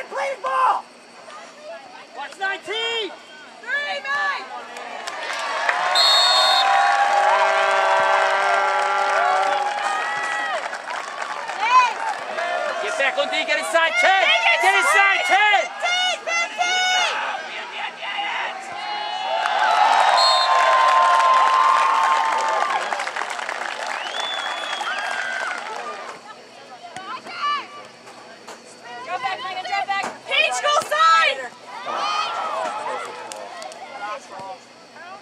in, play the ball! Watch 19! Three, nine! Get back on D, get inside, Chase! Stop,